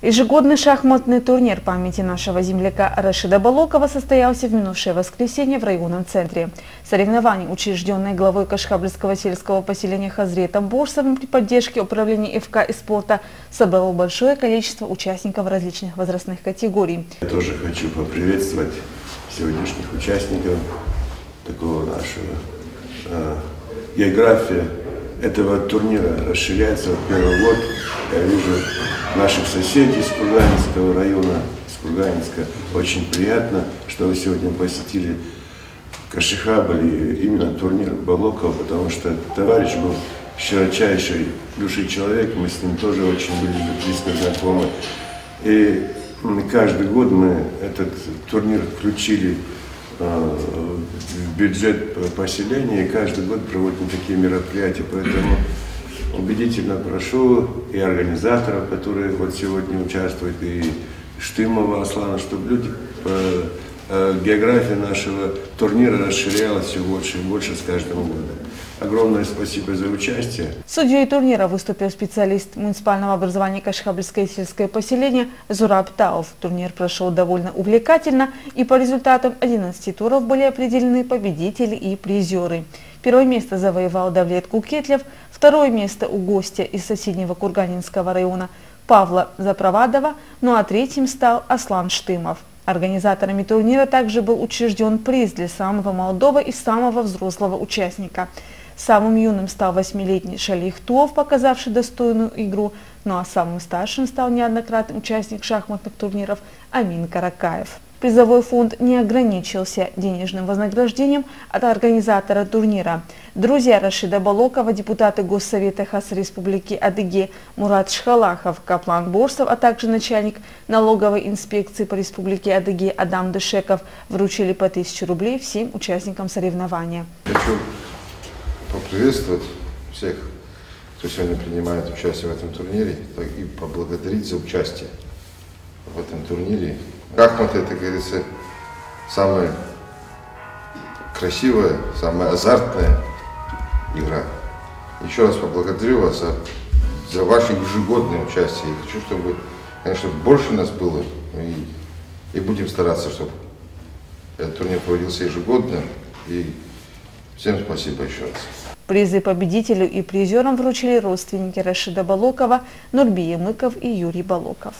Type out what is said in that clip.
Ежегодный шахматный турнир памяти нашего земляка Рашида Балокова состоялся в минувшее воскресенье в районном центре. Соревнования, учрежденные главой Кашхабльского сельского поселения Хазретом Борсовым при поддержке управления ФК и спорта, собрало большое количество участников различных возрастных категорий. Я тоже хочу поприветствовать сегодняшних участников такого нашего э, география этого турнира расширяется в первый год. Я вижу наших соседей из Курганинского района, из Курганинска. Очень приятно, что вы сегодня посетили Кашихабль и именно турнир Балокова, потому что товарищ был широчайший души человек, мы с ним тоже очень были близко знакомы. И каждый год мы этот турнир включили э, в бюджет поселения, и каждый год проводим такие мероприятия, поэтому убедительно прошу и организаторов, которые вот сегодня участвуют, и Штымова Аслана, чтобы люди, э, география нашего турнира расширялась все больше и больше с каждым годом. Огромное спасибо за участие. Судьей турнира выступил специалист муниципального образования Кашхабльское сельское поселение Зураб Тауф. Турнир прошел довольно увлекательно, и по результатам 11 туров были определены победители и призеры. Первое место завоевал Давлет Кукетлев, второе место у гостя из соседнего Курганинского района Павла Запровадова, ну а третьим стал Аслан Штымов. Организаторами турнира также был учрежден приз для самого молодого и самого взрослого участника – Самым юным стал восьмилетний Шалих Туов, показавший достойную игру, ну а самым старшим стал неоднократный участник шахматных турниров Амин Каракаев. Призовой фонд не ограничился денежным вознаграждением от организатора турнира. Друзья Рашида Балокова, депутаты Госсовета Хас Республики Адыге Мурат Шхалахов, Каплан Борсов, а также начальник налоговой инспекции по Республике Адыге Адам Дышеков вручили по 1000 рублей всем участникам соревнования. Хочу поприветствовать всех, кто сегодня принимает участие в этом турнире, и поблагодарить за участие в этом турнире. Шахмат это, говорится, самая красивая, самая азартная игра. Еще раз поблагодарю вас за, за ваше ежегодное участие. И хочу, чтобы, конечно, больше нас было. И, и будем стараться, чтобы этот турнир проводился ежегодно. И Всем спасибо еще раз. Призы победителю и призерам вручили родственники Рашида Балокова, Нурбия Мыков и Юрий Балоков.